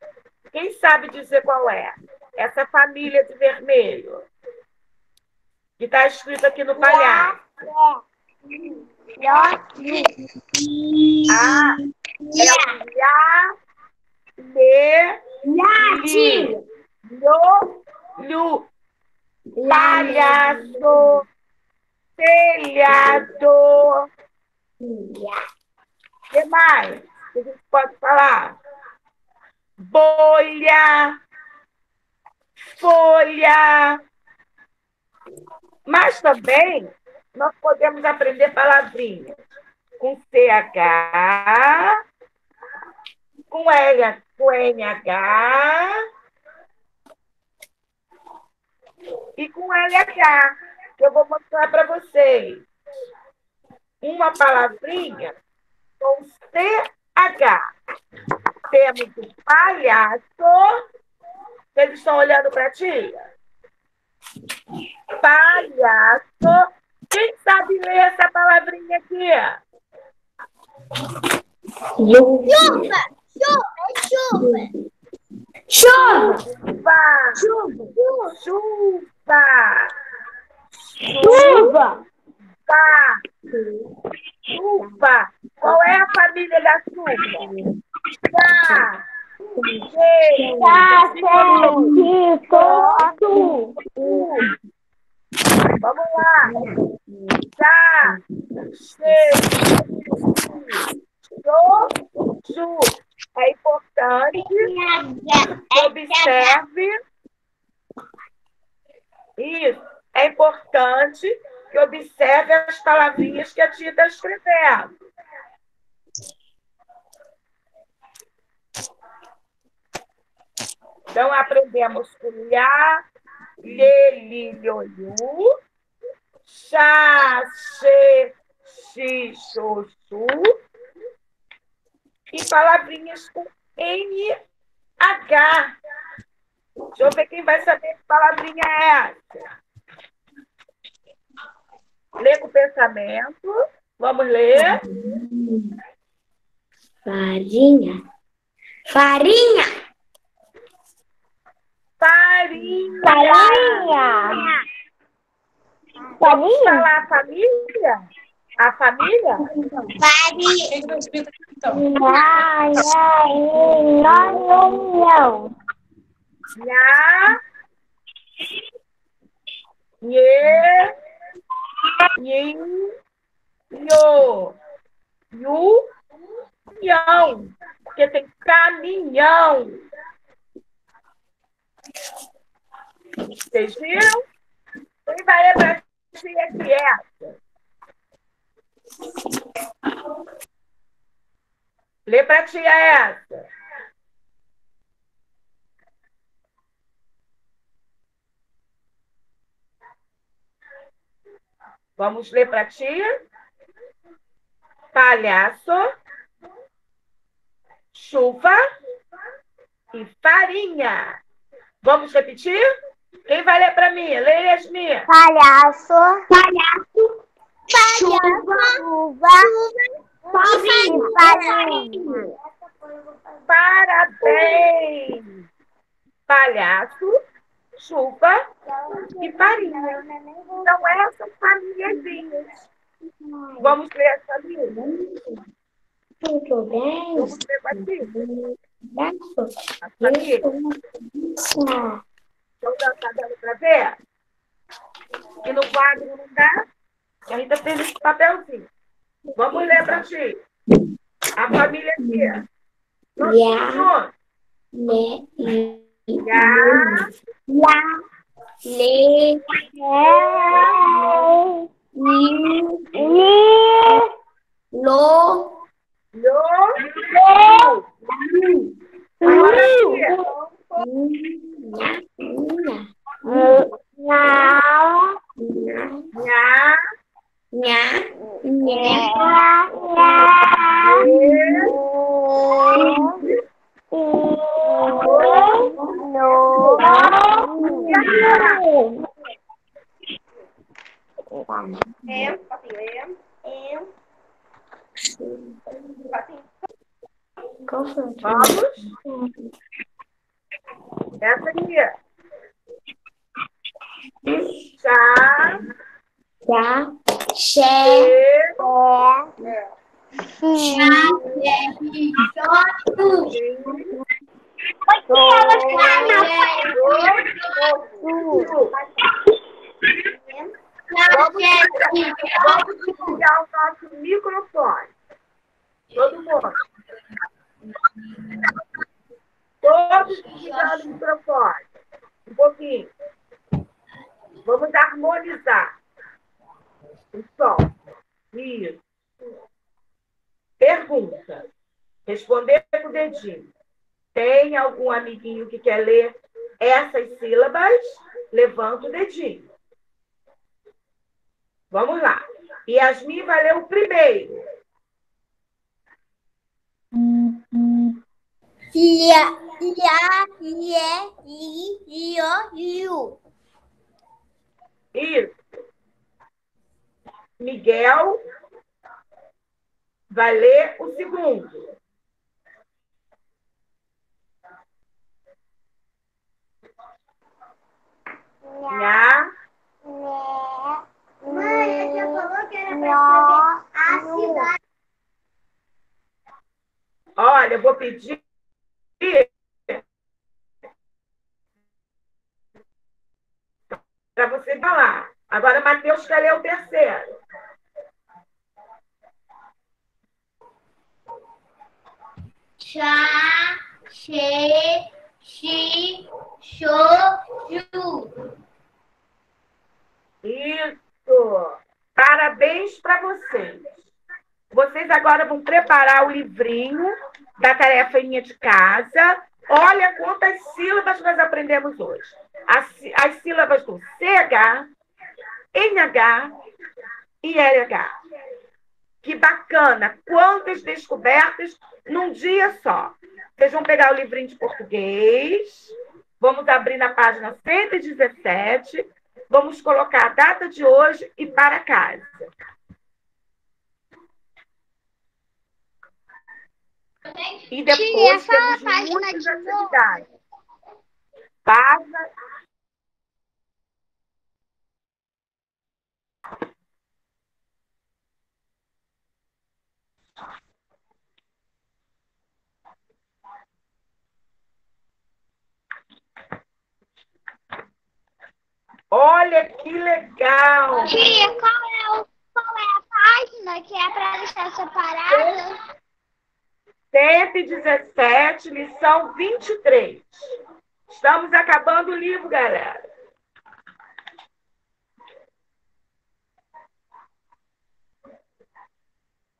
[SPEAKER 1] quem sabe dizer qual é? Essa família de vermelho. Que está escrito aqui no palhaço. Ah, é o Li, Lho, Lu. Palhaço, telhado. O que mais que a gente pode falar? Bolha, folha. Mas também nós podemos aprender palavrinhas com CH, com L, com NH e com LH, que eu vou mostrar para vocês. Uma palavrinha com CH. Temos o palhaço. Vocês estão olhando para a tia? Palhaço. Quem sabe ler essa palavrinha aqui?
[SPEAKER 2] Chuva. Chuva. Chuva.
[SPEAKER 1] Chuva.
[SPEAKER 2] Chuva.
[SPEAKER 1] Chuva.
[SPEAKER 2] Chuva.
[SPEAKER 1] Chuva. Chuva. Qual é a família da chuva? Chá. Vamos lá. Chá. Chu. É importante que observe. Isso. É importante que observe as palavrinhas que a tia está escrevendo. Então, aprendemos li, lholhu, chá, xê, xi, e palavrinhas com N, H. Deixa eu ver quem vai saber que palavrinha é essa. Lê com pensamento. Vamos ler.
[SPEAKER 2] Farinha. Farinha.
[SPEAKER 1] Farinha.
[SPEAKER 2] Farinha.
[SPEAKER 1] Vamos falar a família? A família?
[SPEAKER 2] Farinha. Não, não, não.
[SPEAKER 1] Nha. Nhê. Nhin. Nhô. Nhu. Nhão. Porque tem caminhão. Vocês viram? Quem vai para si aqui essa? Lê para tia essa. Vamos ler para tia. Palhaço, chuva e farinha. Vamos repetir? Quem vai ler para mim? Lê, Yasmin.
[SPEAKER 2] Palhaço. Palhaço. Chuva. Chuva. E farinha.
[SPEAKER 1] Parabéns! Palhaço, chuva e farinha. Então, essas famíliazinhas. Vamos ler as famílias.
[SPEAKER 2] Muito bem.
[SPEAKER 1] Vamos ler famílias.
[SPEAKER 2] Isso.
[SPEAKER 1] Então, tá dando para ver? E no quadro não dá? A gente fez esse papelzinho. Vamos ler para ti. A família aqui. Todos juntos.
[SPEAKER 2] giá giá lê lê, nhi
[SPEAKER 1] lô. Lô. Lô Oh
[SPEAKER 2] Nha.
[SPEAKER 1] Vamos. Essa aqui. Chá,
[SPEAKER 2] Já. Xé.
[SPEAKER 1] E, Vamos desligar o nosso microfone. Todo mundo. Todos desligando o microfone. Um pouquinho. Vamos harmonizar o som. Isso. Pergunta. Responder com o dedinho. Tem algum amiguinho que quer ler essas sílabas? Levanta o dedinho. Vamos lá. Yasmin vai ler o primeiro.
[SPEAKER 2] Lia. Lia. Lie. Li. Lio. Liu.
[SPEAKER 1] Isso. Miguel vai ler o segundo. Nha,
[SPEAKER 2] Mãe, você falou que era pra escrever a cidade.
[SPEAKER 1] olha, eu vou pedir para você falar. Agora, Matheus quer ler o terceiro.
[SPEAKER 2] Chá, che, chi, xô, ju.
[SPEAKER 1] Isso! Parabéns para vocês. Vocês agora vão preparar o livrinho da tarefinha de casa. Olha quantas sílabas nós aprendemos hoje. as, as sílabas do CH, NH e LH. Que bacana! Quantas descobertas num dia só. Vocês vão pegar o livrinho de português, vamos abrir na página 117, vamos colocar a data de hoje e para casa. E depois
[SPEAKER 2] Tia,
[SPEAKER 1] temos muitas atividades. Página Olha que legal!
[SPEAKER 2] Tia, qual é, o, qual é a página que é para deixar separada?
[SPEAKER 1] 117, lição 23. Estamos acabando o livro, galera.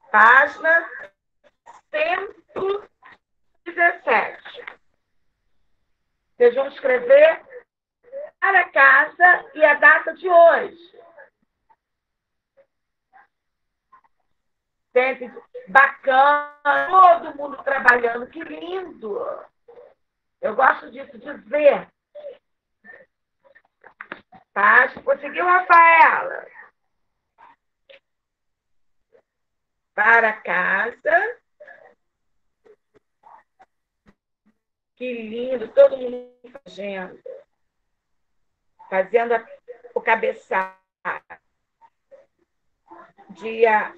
[SPEAKER 1] Página 117. Vocês vão escrever para casa e a data de hoje. Sempre bacana, todo mundo trabalhando, que lindo! Eu gosto disso, de ver. Tá? Conseguiu, Rafaela? Para casa. Que lindo, todo mundo fazendo. Fazendo a- o cabeçalho. Dia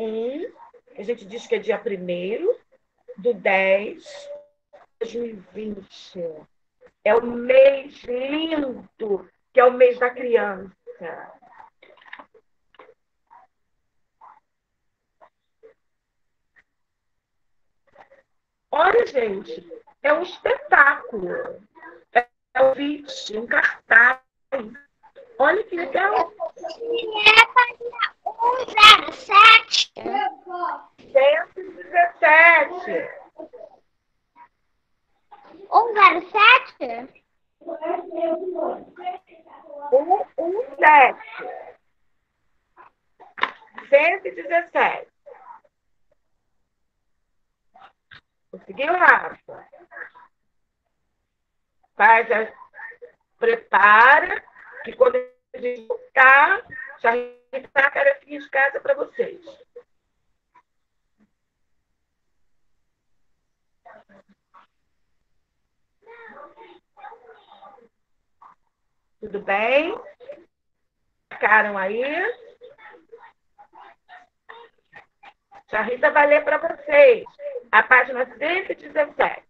[SPEAKER 1] 1, a gente diz que é dia 1 do 10 de 2020. É o mês lindo, que é o mês da criança. Olha, gente, é um espetáculo. É um vídeo, um cartaz. Olha que legal.
[SPEAKER 2] É a página 107.
[SPEAKER 1] 117.
[SPEAKER 2] 107?
[SPEAKER 1] Um, um, sete. 117. Conseguiu, Rafa? Faz a... Prepara, que quando a gente voltar, já está a tarefinha de casa para vocês. Tudo bem? Ficaram aí? A Rita vai ler para vocês. A página 117.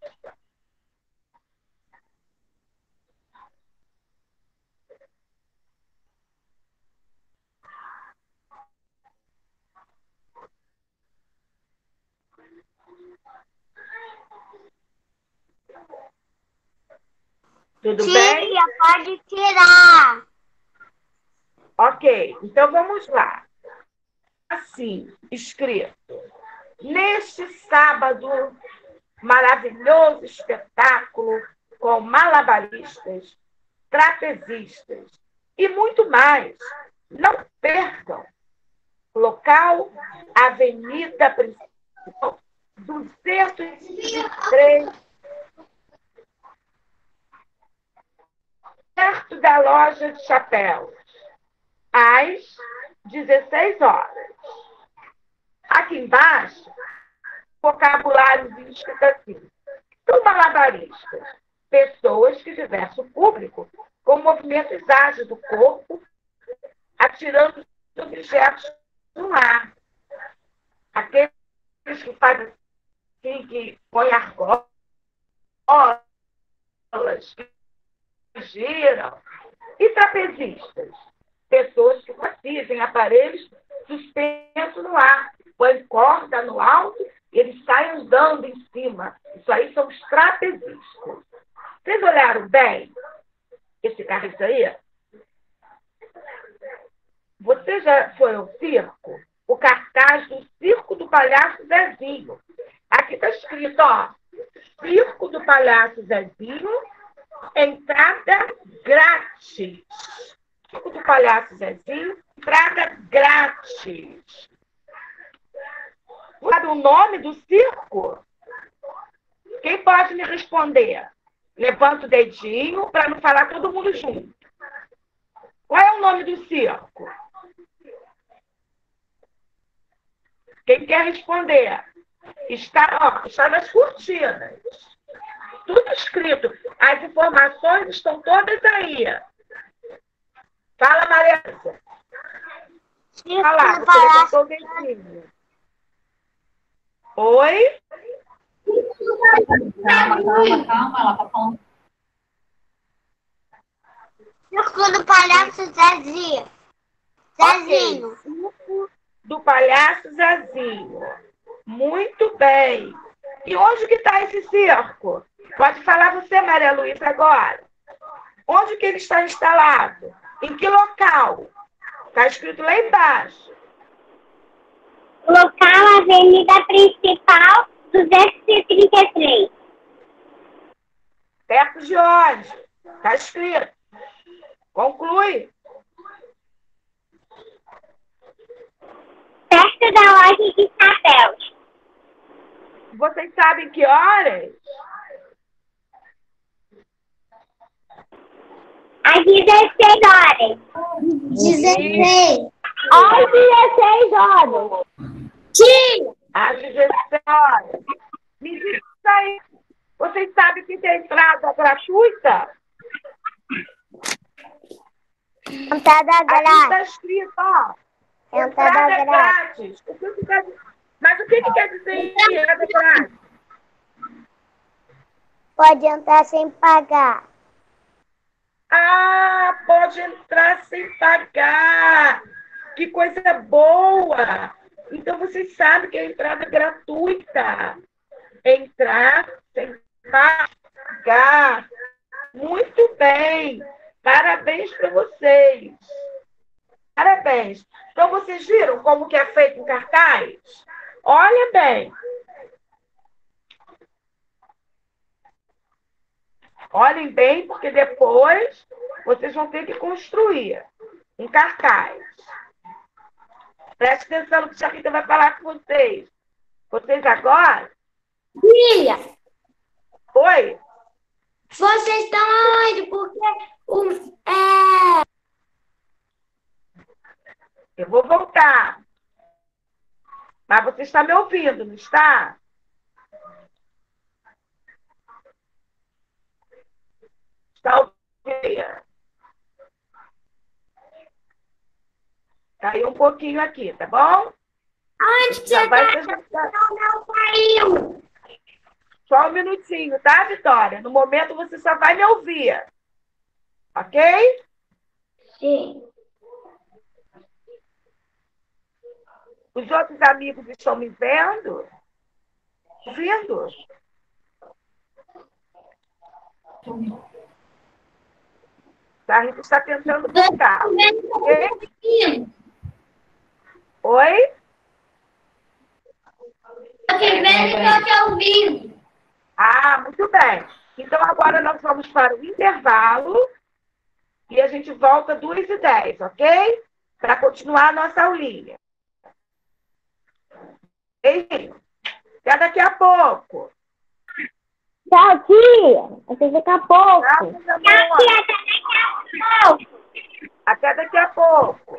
[SPEAKER 1] Tudo bem?
[SPEAKER 2] Tia, pode tirar.
[SPEAKER 1] Ok, então vamos lá. Assim, escrito. Neste sábado, maravilhoso espetáculo com malabaristas, trapezistas e muito mais. Não percam. Local, Avenida Principal, 223, perto da loja de chapéus, às 16 horas. Aqui embaixo, vocabulário escrito assim. São malabaristas, pessoas que diversam o público com movimentos ágeis do corpo, atirando objetos no ar. Aqueles que fazem assim, que põem argolas, giram. E trapezistas, pessoas que fazem aparelhos suspensos no ar, põem corda no alto e eles saem andando em cima. Isso aí são os trapezistas. Vocês olharam bem esse carro aí? Você já foi ao circo? O cartaz do Circo do Palhaço Zezinho. Aqui está escrito, ó, Circo do Palhaço Zezinho, entrada grátis. Circo do Palhaço Zezinho, entrada grátis. Sabe o nome do circo? Quem pode me responder? Levanta o dedinho para não falar todo mundo junto. Qual é o nome do circo? Quem quer responder? Está, ó, está nas cortinas. Tudo escrito. As informações estão todas aí. Fala, Maria. Fala, você levantou o dedinho. Oi?
[SPEAKER 4] Calma, calma, calma, ela tá falando.
[SPEAKER 2] Circo do Palhaço Zezinho. Zezinho.
[SPEAKER 1] Circo do Palhaço Zezinho. Muito bem. E onde que está esse circo? Pode falar você, Maria Luísa, agora. Onde que ele está instalado? Em que local? Está escrito lá embaixo.
[SPEAKER 2] Local Avenida Principal 233.
[SPEAKER 1] Perto de onde? Está escrito. Conclui.
[SPEAKER 2] Perto da loja de chapéus.
[SPEAKER 1] Vocês sabem que horas?
[SPEAKER 2] Às 16 horas. 16. Às 16 horas. Sim.
[SPEAKER 1] Às 16 horas. Me diz aí. Vocês sabem que tem entrada gratuita?
[SPEAKER 2] Entrada
[SPEAKER 1] Aqui
[SPEAKER 2] grátis.
[SPEAKER 1] está escrito, ó.
[SPEAKER 2] Entrada
[SPEAKER 1] Entrada
[SPEAKER 2] grátis.
[SPEAKER 1] grátis. Mas o que, que quer dizer entrada grátis?
[SPEAKER 2] Pode entrar sem pagar.
[SPEAKER 1] Ah, pode entrar sem pagar. Que coisa boa! Então vocês sabem que a entrada é gratuita. Entrar sem pagar. Muito bem. Parabéns para vocês. Parabéns. Então vocês viram como que é feito o cartaz? Olha bem. Olhem bem, porque depois vocês vão ter que construir um cartaz. Preste atenção no que a Rita vai falar com vocês. Vocês agora.
[SPEAKER 2] Filha,
[SPEAKER 1] Oi?
[SPEAKER 2] vocês estão aonde? Porque o, é,
[SPEAKER 1] Eu vou voltar. Mas você está me ouvindo, não está? Está? Caiu um pouquinho aqui, tá bom?
[SPEAKER 2] Onde que você tá? Não, não caiu.
[SPEAKER 1] Só um minutinho, tá, Vitória? No momento você só vai me ouvir. Ok?
[SPEAKER 2] Sim.
[SPEAKER 1] Os outros amigos estão me vendo? Ouvindo? A Rita está tentando voltar. Ok? Oi? Ah, muito bem. Então agora nós vamos para o intervalo e a gente volta 2 e 10, ok? Para continuar a nossa aulinha. Beijinho. Até daqui a pouco.
[SPEAKER 2] Tchau, tia. Até daqui a pouco. Tchau, tia. Até daqui a pouco.
[SPEAKER 1] Até daqui a pouco.